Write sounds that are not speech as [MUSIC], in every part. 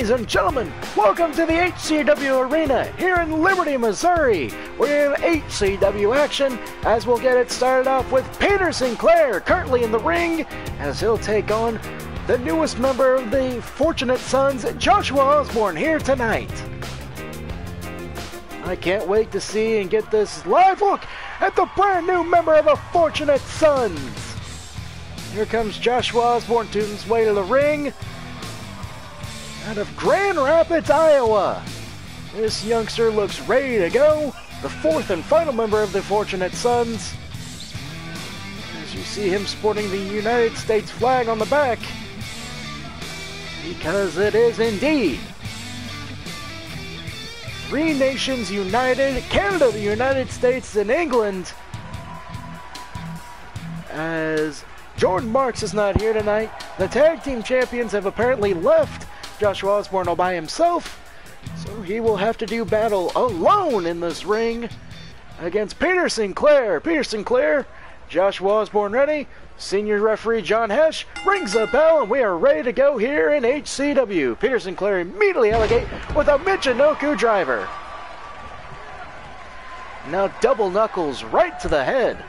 Ladies and gentlemen, welcome to the HCW Arena here in Liberty, Missouri. We're in HCW action as we'll get it started off with Peter Sinclair currently in the ring as he'll take on the newest member of the Fortunate Sons, Joshua Osbourne, here tonight. I can't wait to see and get this live look at the brand new member of the Fortunate Sons. Here comes Joshua Osbourne to his way to the ring out of Grand Rapids, Iowa. This youngster looks ready to go. The fourth and final member of the Fortunate Sons. As you see him sporting the United States flag on the back. Because it is indeed. Three nations united Canada, the United States, and England. As Jordan Marks is not here tonight, the tag team champions have apparently left Joshua Osbourne all by himself, so he will have to do battle alone in this ring against Peter Sinclair. Peter Sinclair, Joshua Osbourne ready. Senior referee John Hesh rings the bell, and we are ready to go here in HCW. Peter Sinclair immediately allegate with a Michinoku driver. Now double knuckles right to the head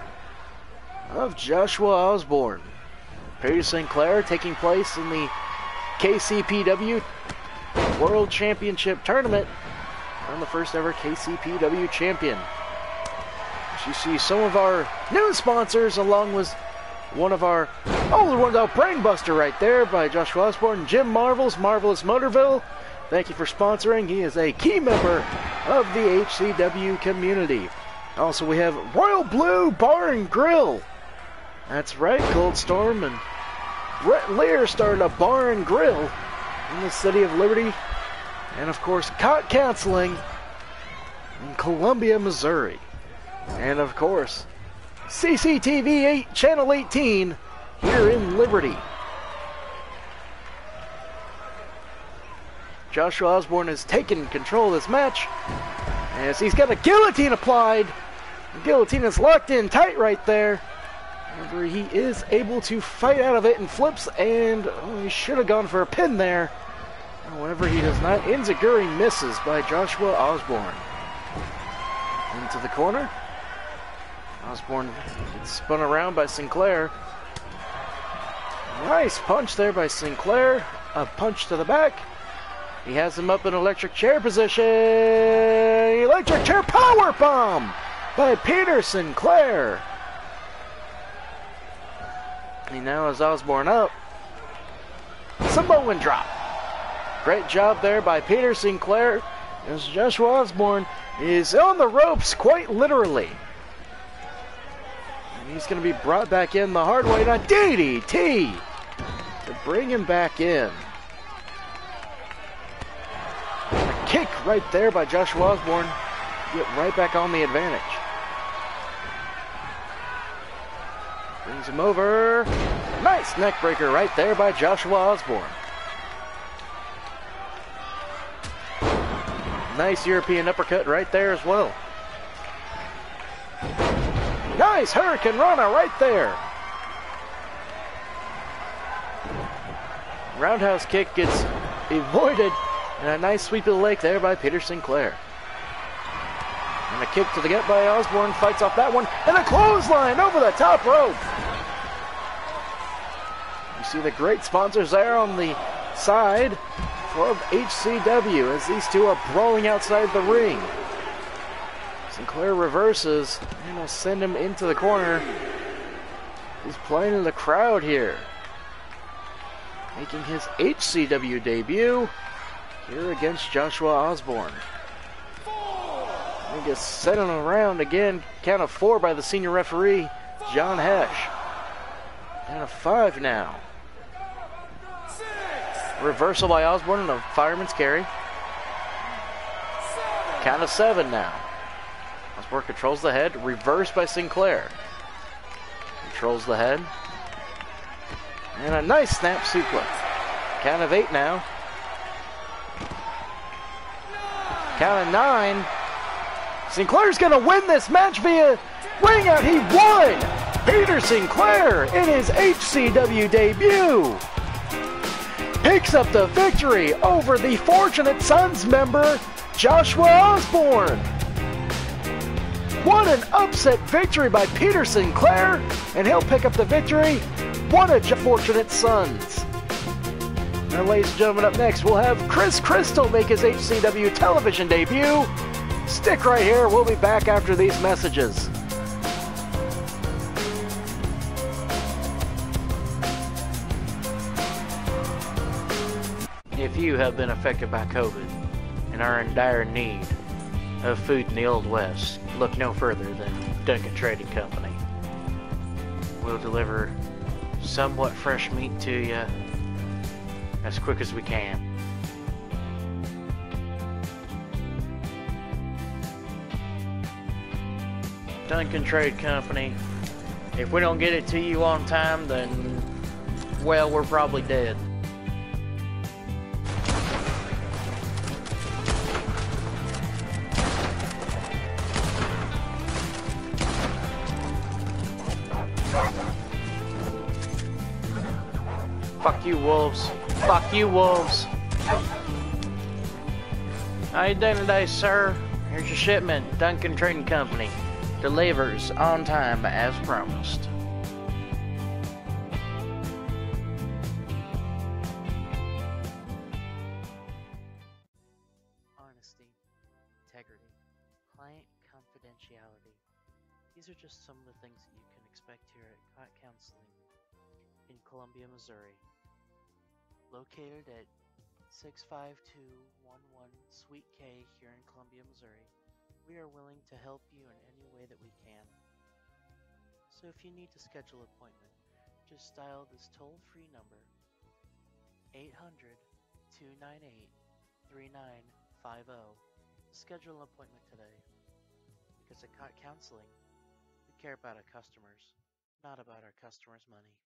of Joshua Osbourne. Peter Sinclair taking place in the KCPW World Championship Tournament. I'm the first ever KCPW champion. You see some of our new sponsors along with one of our older ones, oh, Brainbuster right there by Joshua Osbourne, Jim Marvel's Marvelous Motorville. Thank you for sponsoring. He is a key member of the HCW community. Also, we have Royal Blue Bar and Grill. That's right, Colt Storm and Brett Lear started a bar and grill in the city of Liberty. And of course, Cot Counseling in Columbia, Missouri. And of course, CCTV 8, Channel 18 here in Liberty. Joshua Osbourne has taken control of this match as he's got a guillotine applied. The guillotine is locked in tight right there. He is able to fight out of it and flips, and oh, he should have gone for a pin there. However, he does not. Enzuigiri misses by Joshua Osbourne. Into the corner. Osbourne gets spun around by Sinclair. Nice punch there by Sinclair. A punch to the back. He has him up in electric chair position. Electric chair power bomb by Peter Sinclair. He now has Osbourne up. Samoan drop. Great job there by Peter Sinclair as Joshua Osbourne is on the ropes quite literally. And he's going to be brought back in the hard way. Now DDT to bring him back in. A kick right there by Joshua Osbourne. Get right back on the advantage. Brings him over. Nice neck breaker right there by Joshua Osbourne. Nice European uppercut right there as well. Nice Hurricanrana right there. Roundhouse kick gets avoided. And a nice sweep of the leg there by Peter Sinclair. And a kick to the gut by Osbourne. Fights off that one. And a clothesline over the top rope. See the great sponsors there on the side of HCW as these two are brawling outside the ring. Sinclair reverses and will send him into the corner. He's playing in the crowd here. Making his HCW debut here against Joshua Osbourne. He gets set setting around again. Count of four by the senior referee, John Hesh. Count of five now. Reversal by Osbourne and a fireman's carry. Count of seven now. Osbourne controls the head. Reversed by Sinclair. Controls the head. And a nice snap suplex. Count of eight now. Count of nine. Sinclair's going to win this match via ring out. He won! Peter Sinclair in his HCW debut. Picks up the victory over the Fortunate Sons member, Joshua Osbourne. What an upset victory by Peter Sinclair, and he'll pick up the victory. What a Fortunate Sons. Now, ladies and gentlemen, up next we'll have Chris Crystal make his HCW television debut. Stick right here, we'll be back after these messages. You have been affected by COVID and are in dire need of food in the Old West, look no further than Duncan Trading Company. We'll deliver somewhat fresh meat to you as quick as we can. Duncan Trade Company, if we don't get it to you on time, then, well, we're probably dead. You, wolves. Fuck you, wolves. How you doing today, sir? Here's your shipment. Duncan Trading Company. Delivers on time as promised. Located at 65211 Suite K here in Columbia, Missouri, we are willing to help you in any way that we can. So if you need to schedule an appointment, just dial this toll-free number 800 298 3950 to schedule an appointment today. Because at Counseling, we care about our customers, not about our customers' money.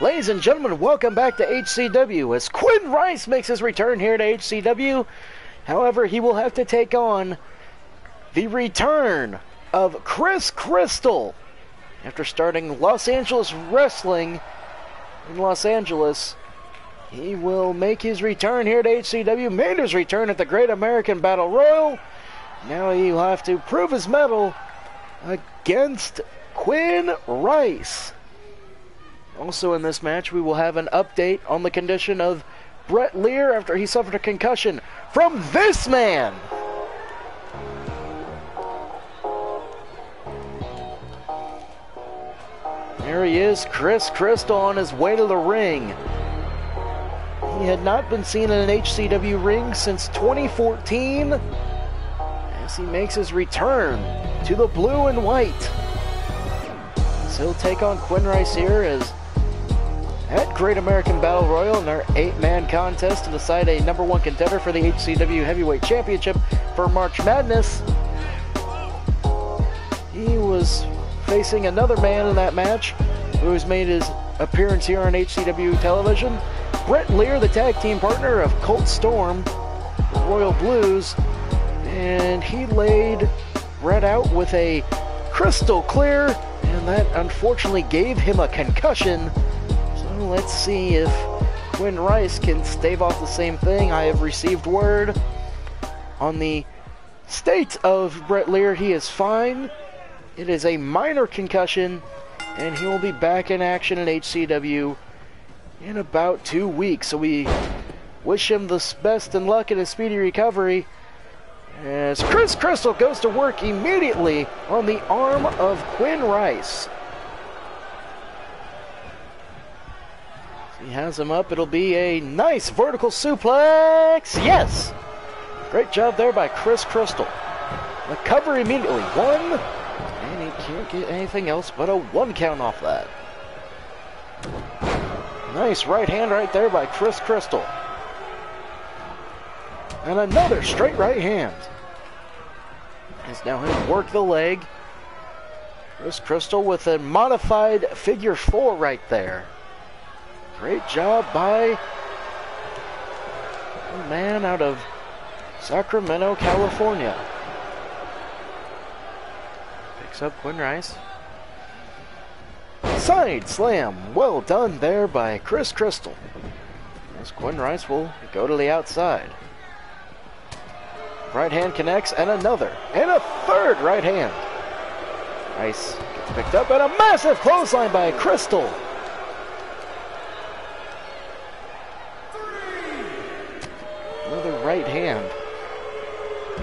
Ladies and gentlemen, welcome back to HCW as Quinn Rice makes his return here to HCW. However, he will have to take on the return of Chris Crystal after starting Los Angeles Wrestling in Los Angeles. He will make his return here to HCW, made his return at the Great American Battle Royal. Now he'll have to prove his mettle against Quinn Rice. Also in this match, we will have an update on the condition of Brett Lear after he suffered a concussion from this man. There he is, Chris Crystal on his way to the ring. He had not been seen in an HCW ring since 2014 as he makes his return to the blue and white. So he'll take on Quinn Rice here as at Great American Battle Royal in our eight-man contest to decide a number one contender for the HCW Heavyweight Championship for March Madness. He was facing another man in that match who has made his appearance here on HCW television. Brett Lear, the tag team partner of Colt Storm, Royal Blues, and he laid Brett out with a crystal clear, and that unfortunately gave him a concussion. Let's see if Quinn Rice can stave off the same thing. I have received word on the state of Brett Lear. He is fine. It is a minor concussion, and he will be back in action in HCW in about two weeks. So we wish him the best and luck in a speedy recovery. As Chris Crystal goes to work immediately on the arm of Quinn Rice. He has him up. It'll be a nice vertical suplex. Yes! Great job there by Chris Crystal. Recover immediately. One, and he can't get anything else but a one count off that. Nice right hand right there by Chris Crystal. And another straight right hand. He's now to work the leg. Chris Crystal with a modified figure four right there. Great job by a man out of Sacramento, California. Picks up Quinn Rice. Side slam. Well done there by Chris Crystal. As Quinn Rice will go to the outside. Right hand connects, and another, and a third right hand. Rice gets picked up, and a massive clothesline by Crystal.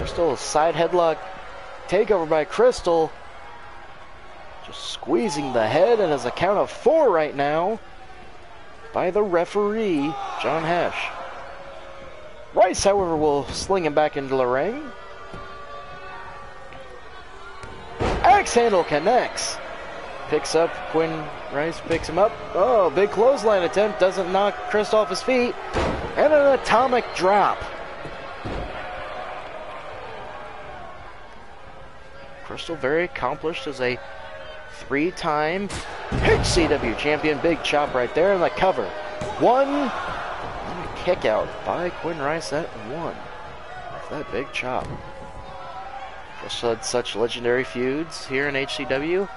A side headlock takeover by Crystal. Just squeezing the head, and as a count of four right now by the referee, John Hesh. Rice, however, will sling him back into the ring. Axe handle connects. Picks up Quinn Rice, picks him up. Oh, big clothesline attempt. Doesn't knock Chris off his feet. And an atomic drop. Crystal very accomplished as a three-time HCW champion. Big chop right there in the cover. One kick out by Quinn Rice at one. That big chop. Crystal had such legendary feuds here in HCW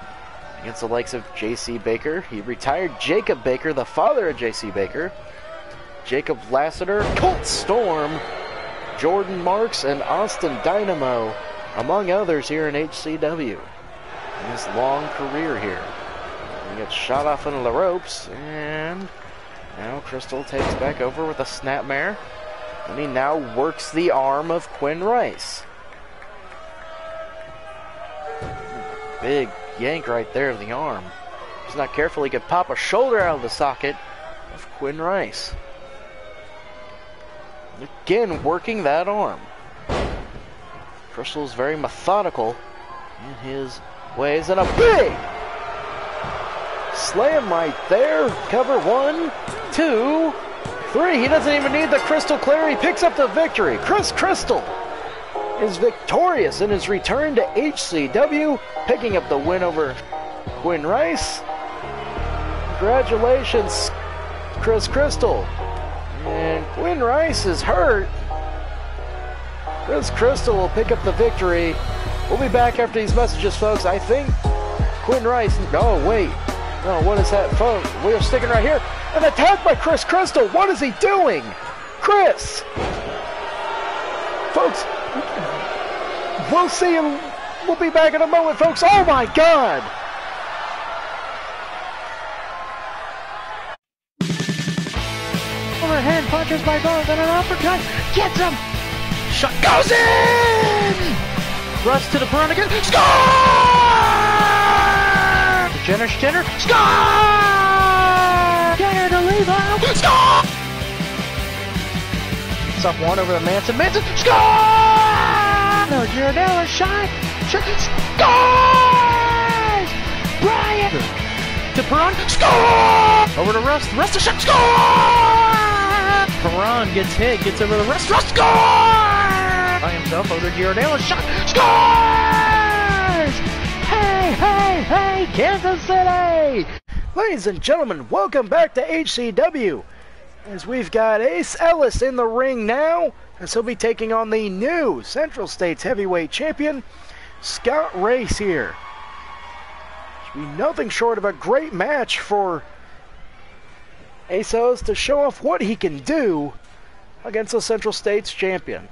against the likes of J.C. Baker. He retired Jacob Baker, the father of J.C. Baker. Jacob Lassiter, Colt Storm, Jordan Marks, and Austin Dynamo, among others here in HCW. In his long career here. He gets shot off into the ropes, and now Crystal takes back over with a snapmare. And he now works the arm of Quinn Rice. Big yank right there of the arm. If he's not careful, he could pop a shoulder out of the socket of Quinn Rice. Again, working that arm. Crystal's very methodical in his ways, and a big slam right there. Cover one, two, three. He doesn't even need the Crystal Clear. He picks up the victory. Chris Crystal is victorious in his return to HCW, picking up the win over Quinn Rice. Congratulations, Chris Crystal. And Quinn Rice is hurt. Chris Crystal will pick up the victory. We'll be back after these messages, folks. I think Quinn Rice. Oh, wait. No, what is that, folks? We are sticking right here. An attack by Chris Crystal. What is he doing? Chris! Folks, we'll see him. We'll be back in a moment, folks. Oh, my God! Overhead punches by both and an uppercut gets him. Shot goes in. Rush to the front again. Score! Jenner, Jenner, score! Jenner to Levi. Score! Up one over the Manson. Manson, score! No, Giordella shot. Shot. Scores! Bryant to Perron. Score! Over to Rust. Rust to shot. Score! Perron gets hit. Gets over the Rust. Rust score! By himself over Giordano. Shot. Scores! Hey, hey, hey, Kansas City! Ladies and gentlemen, welcome back to HCW. As we've got Ace Ellis in the ring now, as he'll be taking on the new Central States Heavyweight Champion, Scott Race here Should be nothing short of a great match for Ace Ellis to show off what he can do against the Central States champion.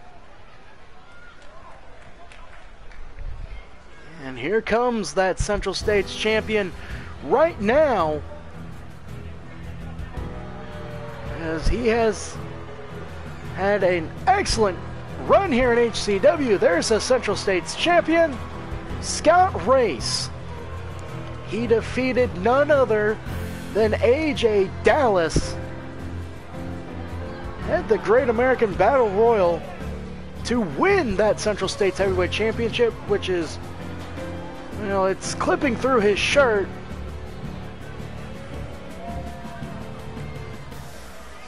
And here comes that Central States champion right now as he has had an excellent run here in HCW. There's a Central States champion, Scott Race he defeated none other than AJ Dallas at the Great American Battle Royal to win that Central States Heavyweight Championship, which is, you know, it's clipping through his shirt.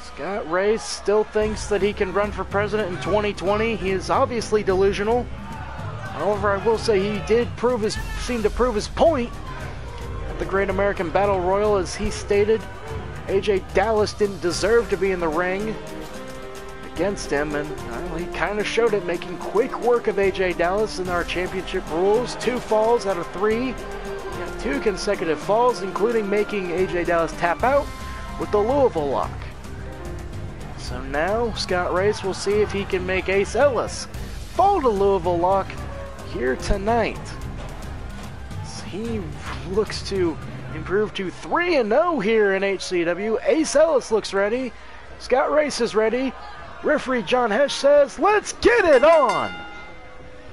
Scott Race still thinks that he can run for president in 2020. He is obviously delusional. However, I will say he did prove his, seem to prove his point at the Great American Battle Royal, as he stated, AJ Dallas didn't deserve to be in the ring against him, and well, he kind of showed it, making quick work of AJ Dallas in our championship rules. Two falls out of three, two consecutive falls, including making AJ Dallas tap out with the Louisville lock. So now Scott Race will see if he can make Ace Ellis fall to Louisville Lock here tonight. He looks to improve to 3 and 0 here in HCW. Ace Ellis looks ready. Scott Race is ready. Referee John Hesh says, let's get it on!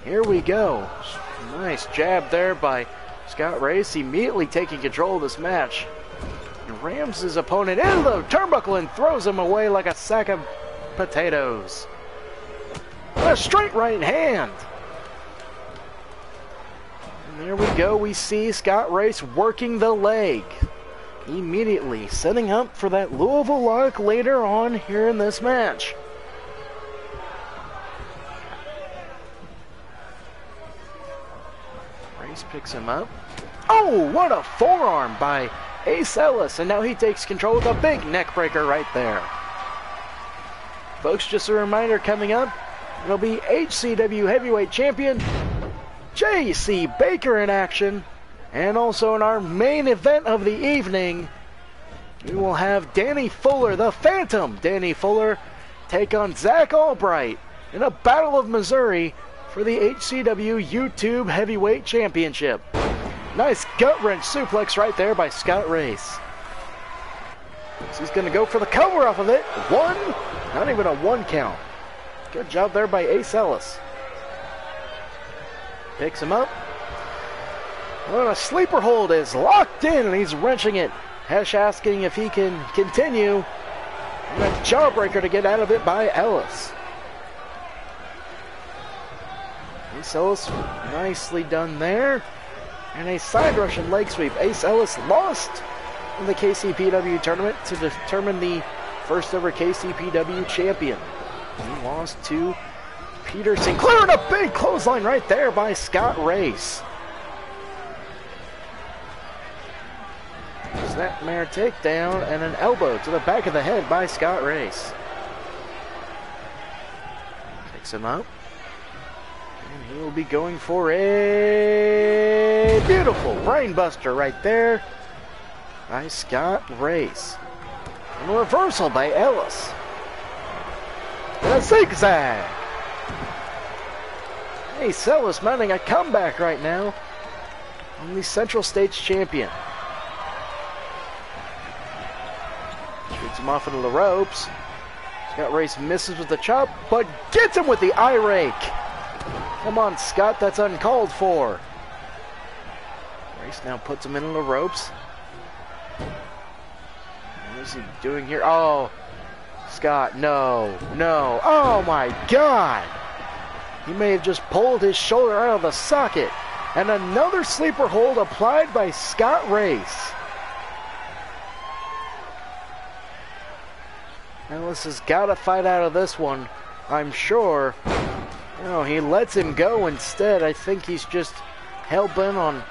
Here we go. Nice jab there by Scott Race, immediately taking control of this match. And rams his opponent into the turnbuckle and throws him away like a sack of potatoes. A straight right hand. And there we go. We see Scott Race working the leg. Immediately setting up for that Louisville lock later on here in this match. Picks him up. Oh, what a forearm by Ace Ellis. And now he takes control of the big neck breaker right there. Folks, just a reminder coming up, it'll be HCW Heavyweight Champion J.C. Baker in action. And also in our main event of the evening, we will have Danny Fuller, the Phantom Danny Fuller, take on Zach Albright in a Battle of Missouri for the HCW YouTube Heavyweight Championship. Nice gut wrench suplex right there by Scott Race. He's going to go for the cover off of it. One, not even a one count. Good job there by Ace Ellis. Picks him up. Well, a sleeper hold is locked in and he's wrenching it. Hesh asking if he can continue. And a jawbreaker to get out of it by Ellis. Ace Ellis nicely done there. And a side rush and leg sweep. Ace Ellis lost in the KCPW tournament to determine the first ever KCPW champion. He lost to Peter Sinclair a big clothesline right there by Scott Race. Snapmare takedown and an elbow to the back of the head by Scott Race. Picks him up. And he will be going for a beautiful brainbuster right there by Scott Race. And a reversal by Ellis. And a zigzag. Hey, Ellis mounting a comeback right now. On the Central States champion. Shoots him off into the ropes. Scott Race misses with the chop, but gets him with the eye rake. Come on, Scott, that's uncalled for. Race now puts him into the ropes. What is he doing here? Oh, Scott, no, no. Oh my God. He may have just pulled his shoulder out of the socket. And another sleeper hold applied by Scott Race. Ellis has got to fight out of this one, I'm sure. No, he lets him go instead. I think he's just hell-bent on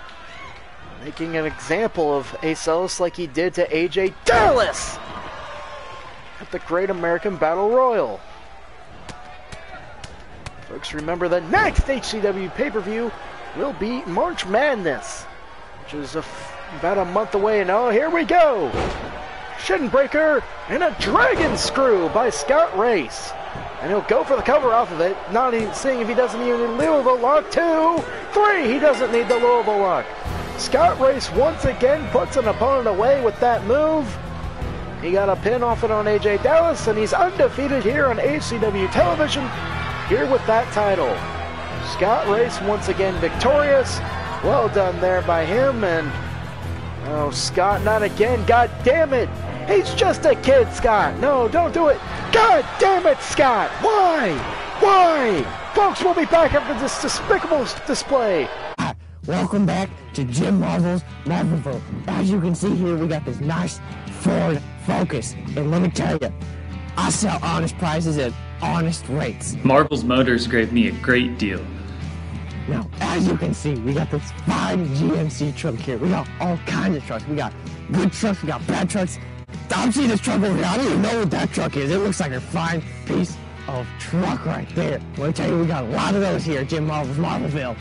making an example of Ace Ellis like he did to AJ Dallas at the Great American Battle Royal. Folks, remember the next HCW pay-per-view will be March Madness, which is a about a month away. And oh, here we go! Shin Breaker and a Dragon Screw by Scott Race. And he'll go for the cover off of it, not even seeing if he doesn't even need Louisville lock. Two, three, he doesn't need the Louisville lock. Scott Race once again puts an opponent away with that move. He got a pin off it on AJ Dallas, and he's undefeated here on HCW television, here with that title. Scott Race once again victorious. Well done there by him, and oh, Scott, not again. God damn it! He's just a kid, Scott. No, don't do it. God damn it, Scott! Why? Why? Folks, we'll be back after this despicable display. Welcome back to Jim Marvel's Marvelville. As you can see here, we got this nice Ford Focus. And let me tell you, I sell honest prices at honest rates. Marvel's Motors gave me a great deal. Now, as you can see, we got this fine GMC truck here. We got all kinds of trucks. We got good trucks, we got bad trucks. I'm seeing this truck over here. I don't even know what that truck is. It looks like a fine piece of truck right there. Let me tell you, we got a lot of those here at Jim Marvel's Marvelville.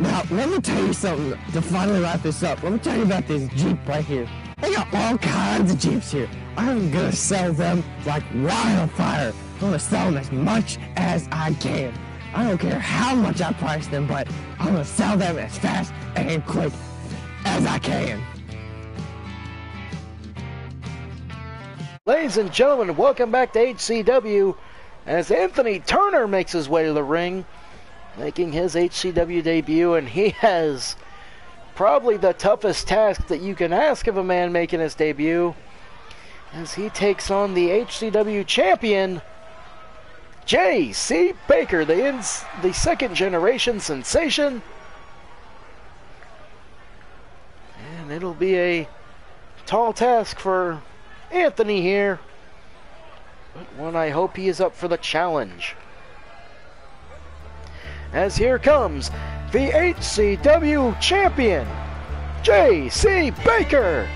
Now, let me tell you something to finally wrap this up. Let me tell you about this Jeep right here. They got all kinds of Jeeps here. I'm gonna sell them like wildfire. I'm gonna sell them as much as I can. I don't care how much I price them, but I'm gonna sell them as fast and quick as I can. Ladies and gentlemen, welcome back to HCW as Anthony Turner makes his way to the ring, making his HCW debut, and he [LAUGHS] has probably the toughest task that you can ask of a man making his debut as he takes on the HCW champion, J.C. Baker, the, ins- the second generation sensation. And it'll be a tall task for Anthony here, but one I hope he is up for the challenge. As here comes the HCW champion, J.C. Baker.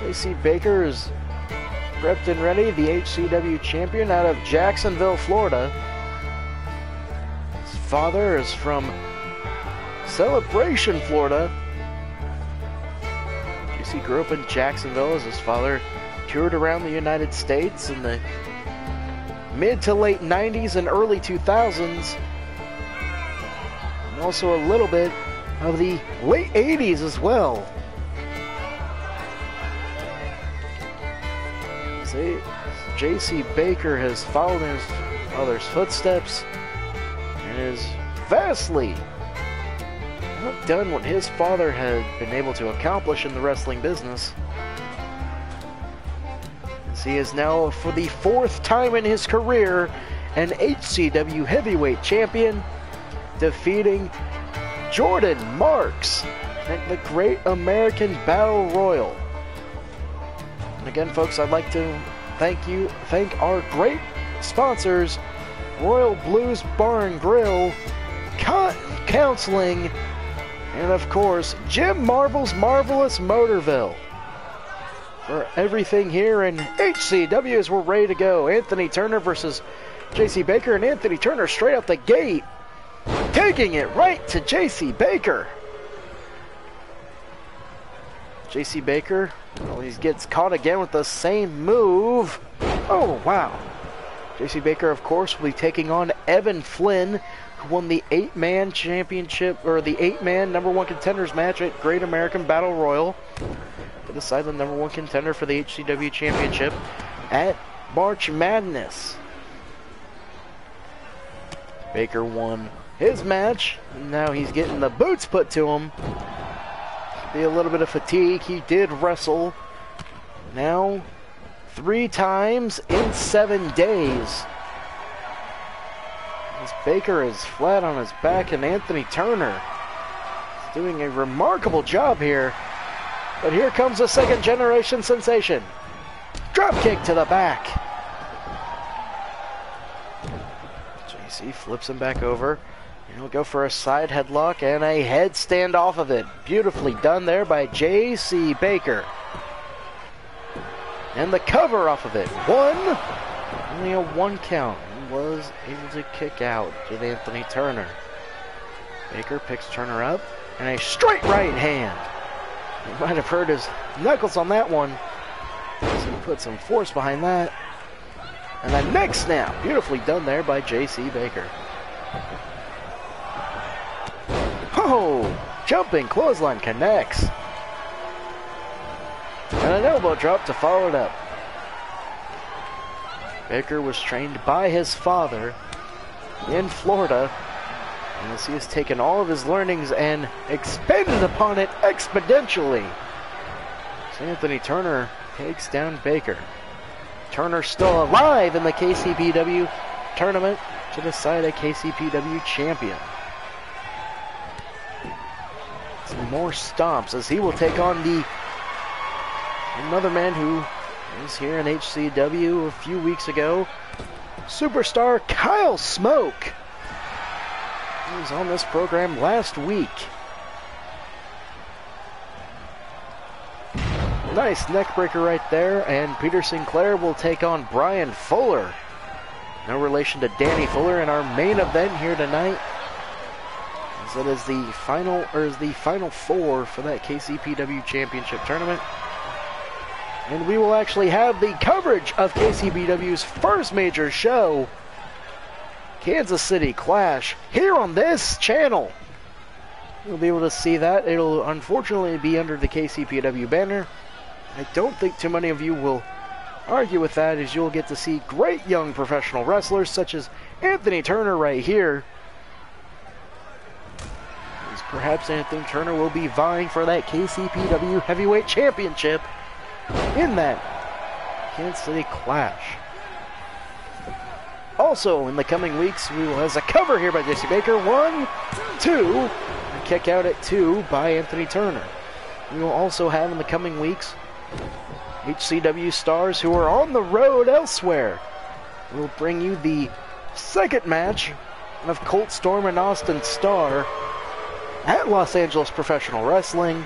J.C. Baker is prepped and ready, the HCW champion out of Jacksonville, Florida. His father is from Celebration, Florida. JC grew up in Jacksonville as his father toured around the United States in the mid to late 90s and early 2000s. And also a little bit of the late 80s as well. See, J.C. Baker has followed in his father's footsteps and is vastly done what his father had been able to accomplish in the wrestling business. As he is now, for the fourth time in his career, an HCW heavyweight champion, defeating Jordan Marks at the Great American Battle Royal. And again, folks, I'd like to thank you, thank our great sponsors, Royal Blues Bar and Grill, Counseling, and of course, Jim Marvel's Marvelous Motorville. For everything here in HCW as we're ready to go. Anthony Turner versus JC Baker, and Anthony Turner straight out the gate, taking it right to JC Baker. JC Baker, well, he gets caught again with the same move. Oh, wow. JC Baker, of course, will be taking on Evan Flynn, won the eight man championship, or the eight man number one contenders match at Great American Battle Royal to decide the number one contender for the HCW championship at March Madness. Baker won his match. Now he's getting the boots put to him. Be a little bit of fatigue. He did wrestle. Now, three times in seven days. As Baker is flat on his back, and Anthony Turner is doing a remarkable job here. But here comes a second generation sensation. Drop kick to the back. JC flips him back over. And he'll go for a side headlock and a headstand off of it. Beautifully done there by J.C. Baker. And the cover off of it. One. Only a one count. Was able to kick out to Anthony Turner. Baker picks Turner up. And a straight right hand. You might have heard his knuckles on that one. So he put some force behind that. And the neck snap. Beautifully done there by J.C. Baker. Oh, jumping clothesline connects. And an elbow drop to follow it up. Baker was trained by his father in Florida. And as he has taken all of his learnings and expanded upon it exponentially. So Anthony Turner takes down Baker. Turner still alive in the KCPW tournament to decide a KCPW champion. Some more stomps as he will take on the another man who was here in HCW a few weeks ago, superstar Kyle Smoke. He was on this program last week. Nice neckbreaker right there, and Peter Sinclair will take on Brian Fuller. No relation to Danny Fuller in our main event here tonight. as it is the final or is the final four for that KCPW championship tournament. And we will actually have the coverage of KCPW's first major show, Kansas City Clash, here on this channel. You'll be able to see that. It'll unfortunately be under the KCPW banner. I don't think too many of you will argue with that as you'll get to see great young professional wrestlers such as Anthony Turner right here. As perhaps Anthony Turner will be vying for that KCPW Heavyweight Championship in that Kansas City Clash. Also, in the coming weeks, we will have a cover here by J.C. Baker. One, two, a kick out at two by Anthony Turner. We will also have in the coming weeks HCW stars who are on the road elsewhere. We'll bring you the second match of Colt Storm and Austin Starr at Los Angeles Professional Wrestling.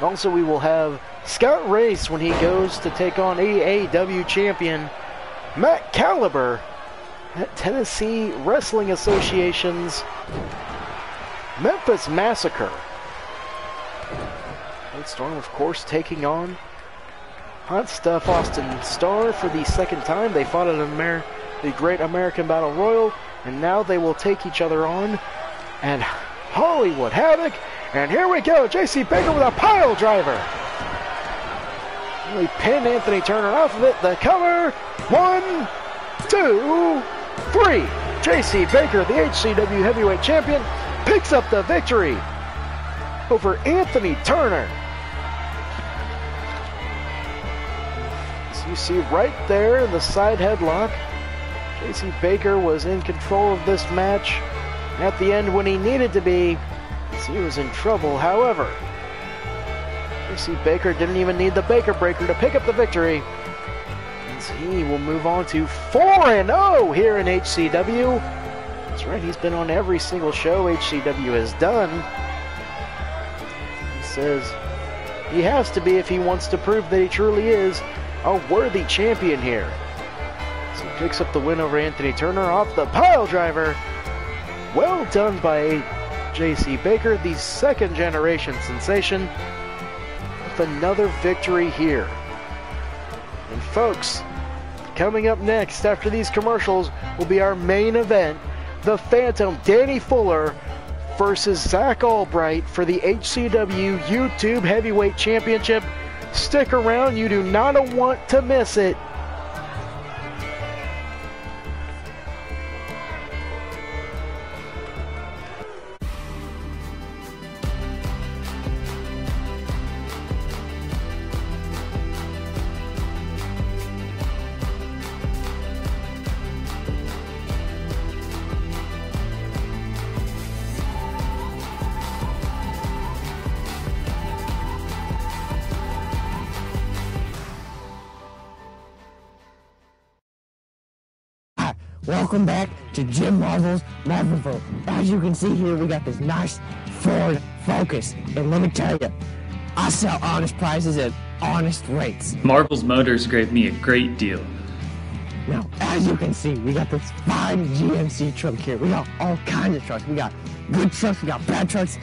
Also, we will have Scott Race when he goes to take on AAW champion Matt Caliber at Tennessee Wrestling Association's Memphis Massacre. Colt Storm, of course, taking on Hot Stuff Austin Starr for the second time. They fought at Amer- the Great American Battle Royal, and now they will take each other on. And Hollywood Havoc. And here we go, JC Baker with a pile driver. We pin Anthony Turner off of it. The cover. One, two, three. JC Baker, the HCW Heavyweight Champion, picks up the victory over Anthony Turner. As you see right there in the side headlock. JC Baker was in control of this match at the end when he needed to be. He was in trouble. However, JC Baker didn't even need the Baker Breaker to pick up the victory. As he will move on to 4 0 here in HCW. That's right, he's been on every single show HCW has done. He says he has to be if he wants to prove that he truly is a worthy champion here. So he picks up the win over Anthony Turner off the pile driver. Well done by JC Baker, the second generation sensation, with another victory here. And folks, coming up next after these commercials will be our main event the Phantom Danny Fuller versus Zach Albright for the HCW YouTube Heavyweight Championship Stick around, you do not want to miss it. Marvel's Marvelville. As you can see here, we got this nice Ford Focus. And let me tell you, I sell honest prices at honest rates. Marvel's Motors gave me a great deal. Now, as you can see, we got this fine GMC truck here. We got all kinds of trucks. We got good trucks, we got bad trucks.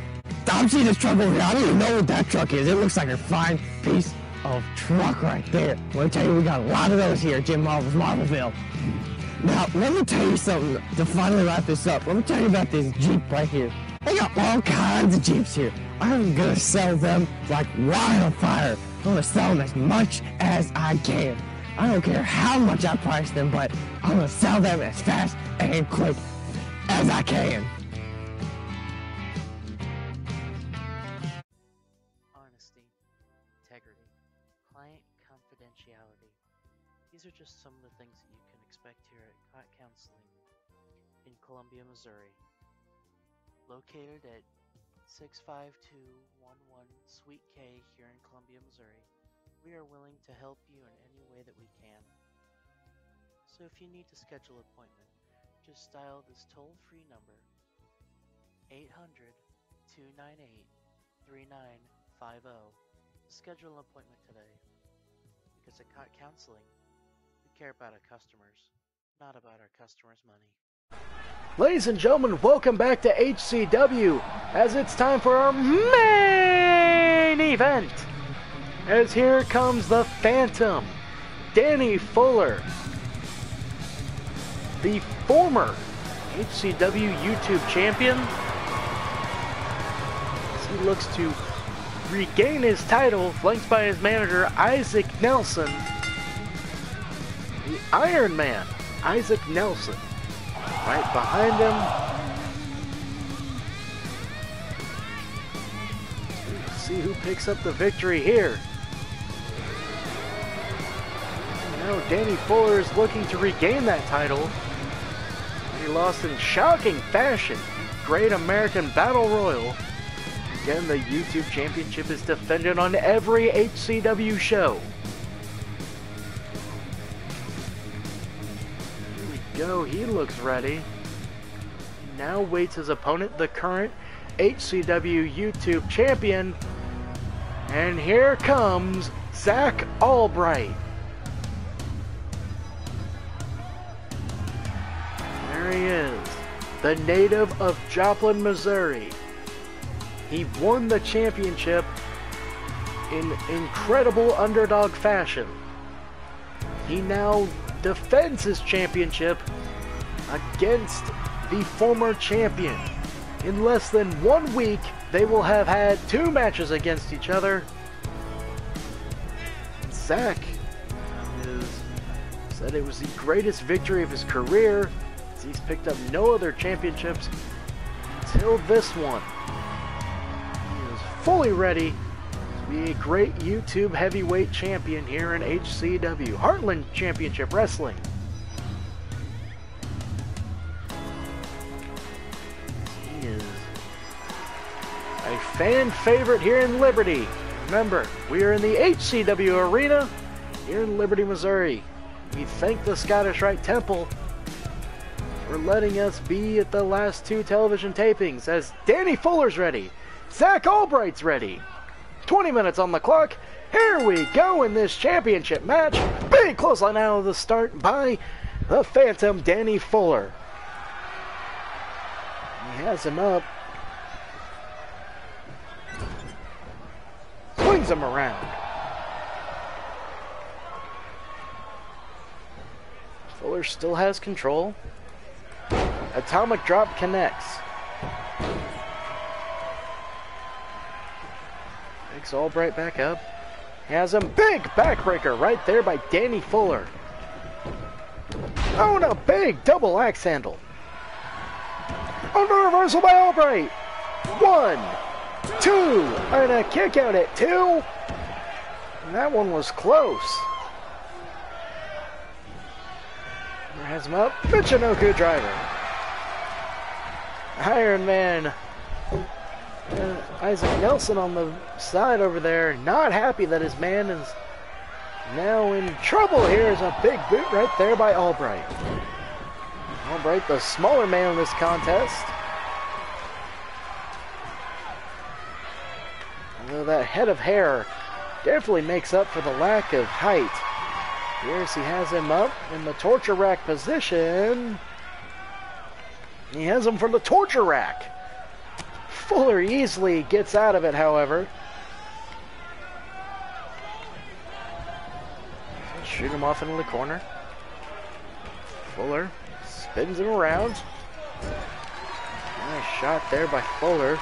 I'm seeing this truck over here. I don't even know what that truck is. It looks like a fine piece of truck right there. Let me tell you, we got a lot of those here at Jim Marvel's Marvelville. Now, let me tell you something to finally wrap this up. Let me tell you about this Jeep right here. They got all kinds of Jeeps here. I'm gonna sell them like wildfire. I'm gonna sell them as much as I can. I don't care how much I price them, but I'm gonna sell them as fast and quick as I can. Missouri. Located at 65211 Suite K here in Columbia, Missouri, we are willing to help you in any way that we can. So if you need to schedule an appointment, just dial this toll free number 800 298 3950 to schedule an appointment today. Because at Cot Counseling, we care about our customers, not about our customers' money. Ladies and gentlemen, welcome back to HCW as it's time for our main event. As here comes the Phantom, Danny Fuller, the former HCW YouTube champion. As he looks to regain his title, flanked by his manager Isaac Nelson, the Iron Man, Isaac Nelson right behind him. Let's see who picks up the victory here. Now Danny Fuller is looking to regain that title. He lost in shocking fashion. Great American Battle Royal. Again, the YouTube Championship is defended on every HCW show. Go. He looks ready. Now waits his opponent, the current HCW YouTube champion. And here comes Zack Albright. There he is, the native of Joplin, Missouri. He won the championship in incredible underdog fashion. He now defends his championship against the former champion. In less than one week, they will have had two matches against each other. Zack is, said it was the greatest victory of his career. He's picked up no other championships until this one. He is fully ready a great YouTube heavyweight champion here in HCW, Heartland Championship Wrestling. He is a fan favorite here in Liberty. Remember, we are in the HCW arena here in Liberty, Missouri. We thank the Scottish Rite Temple for letting us be at the last two television tapings as Danny Fuller's ready, Zack Albright's ready, 20 minutes on the clock. Here we go in this championship match. Big clothesline out of the start by the Phantom Danny Fuller. He has him up. Swings him around. Fuller still has control. Atomic drop connects. Picks Albright back up. Has him. Big backbreaker right there by Danny Fuller. Oh, and a big double axe handle. No reversal by Albright. One, two, and a kick out at two. And that one was close. Has him up. Michinoku driver. Iron Man uh, Isaac Nelson on the side over there, not happy that his man is now in trouble. Here is a big boot right there by Albright. Albright, the smaller man in this contest. Although that head of hair definitely makes up for the lack of height. Here's he has him up in the torture rack position. He has him for the torture rack. Fuller easily gets out of it, however. Shoot him off into the corner. Fuller spins him around. Nice shot there by Fuller.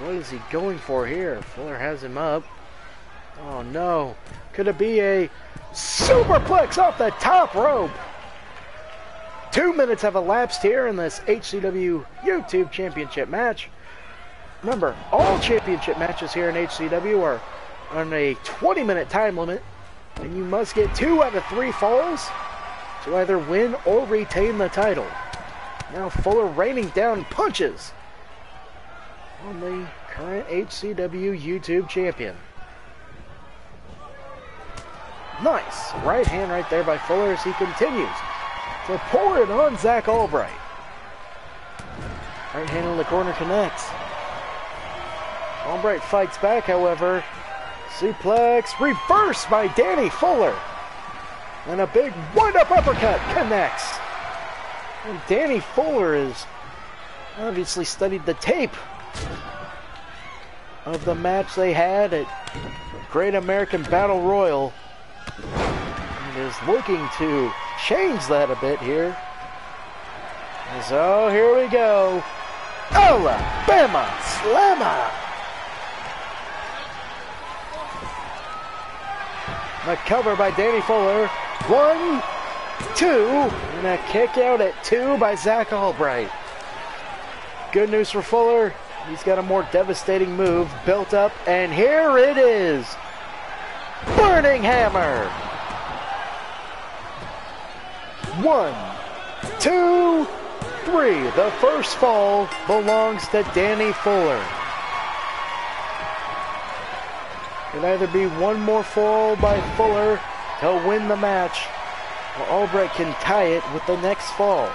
What is he going for here? Fuller has him up. Oh no. Could it be a superplex off the top rope? Two minutes have elapsed here in this HCW YouTube Championship match. Remember, all championship matches here in HCW are on a 20 minute time limit, and you must get two out of three falls to either win or retain the title. Now Fuller raining down punches on the current HCW YouTube champion. Nice. Right hand right there by Fuller as he continues to pour it on Zack Albright. Right hand in the corner connects. Albright fights back, however. Suplex reversed by Danny Fuller. And a big wind up uppercut connects. And Danny Fuller has obviously studied the tape of the match they had at Great American Battle Royal and is looking to change that a bit here. So here we go. Alabama Slammer. A cover by Danny Fuller. One, two, and a kick out at two by Zack Albright. Good news for Fuller. He's got a more devastating move built up, and here it is. Burning Hammer. One, two, three. The first fall belongs to Danny Fuller. Could either be one more fall by Fuller to win the match, or Albright can tie it with the next fall.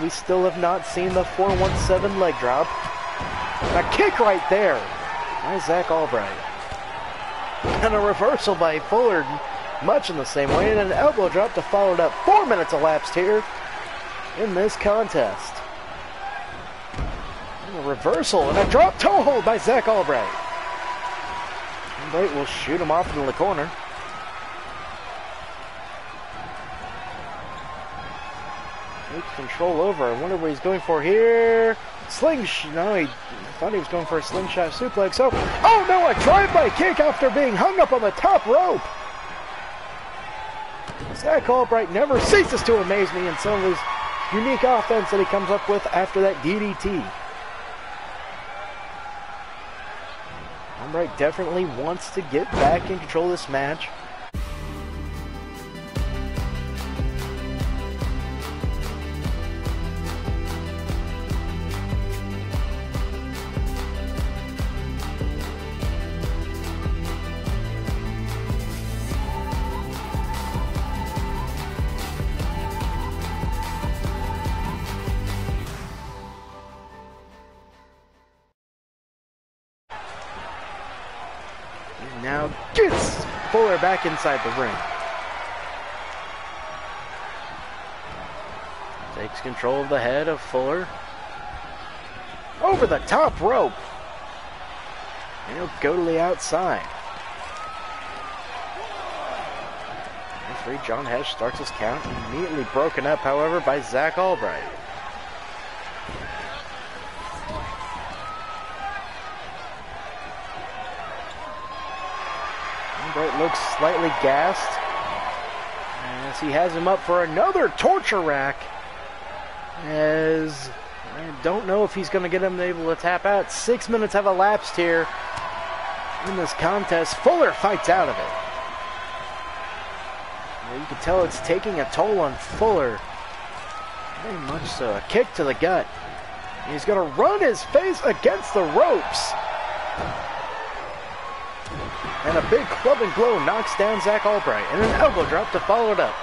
We still have not seen the 417 leg drop. A kick right there by Zack Albright. And a reversal by Fuller, much in the same way, and an elbow drop to follow it up. Four minutes elapsed here in this contest. And a reversal and a drop toe hold by Zack Albright. Albright will shoot him off into the corner. Takes control over. I wonder what he's going for here. Slingshot. No, he thought he was going for a slingshot suplex. So, oh no, a drive-by kick after being hung up on the top rope. Zack Albright never ceases to amaze me in some of his unique offense that he comes up with after that DDT. Albright definitely wants to get back in control of this match. Back inside the ring. Takes control of the head of Fuller. Over the top rope. And he'll go to the outside. Referee John Hesh starts his count, immediately broken up, however, by Zack Albright. Looks slightly gassed as he has him up for another torture rack. As I don't know if he's going to get him able to tap out. Six minutes have elapsed here in this contest. Fuller fights out of it. You can tell it's taking a toll on Fuller. Very much so. A kick to the gut. He's going to run his face against the ropes. And a big club and blow knocks down Zack Albright. And an elbow drop to follow it up.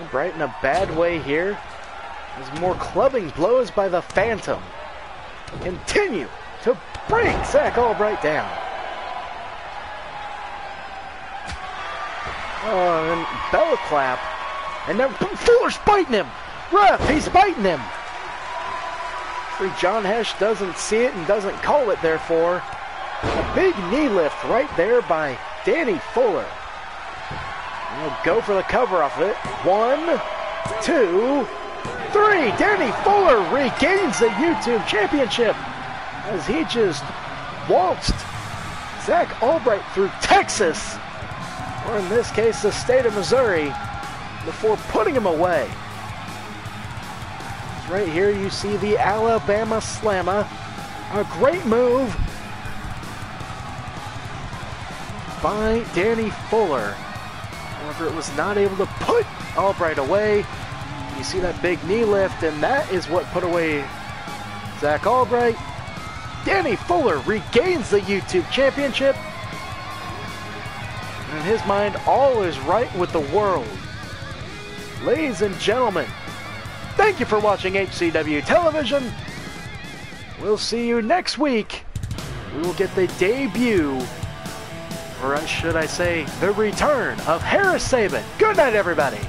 Albright in a bad way here. As more clubbing blows by the Phantom continue to break Zack Albright down. Oh, and Bella clap. And then Fuller's biting him. Ref, he's biting him. John Hesh doesn't see it and doesn't call it, therefore. A big knee lift right there by Danny Fuller. He'll go for the cover off of it. One, two, three. Danny Fuller regains the YouTube Championship as he just waltzed Zack Albright through Texas, or in this case, the state of Missouri, before putting him away. Right here you see the Alabama Slammer. A great move by Danny Fuller. However, it was not able to put Albright away. You see that big knee lift, and that is what put away Zack Albright. Danny Fuller regains the YouTube Championship. And In his mind, all is right with the world. Ladies and gentlemen, Thank you for watching HCW Television. We'll see you next week. We will get the debut or should I say, the return of Harris Saban. Good night, everybody.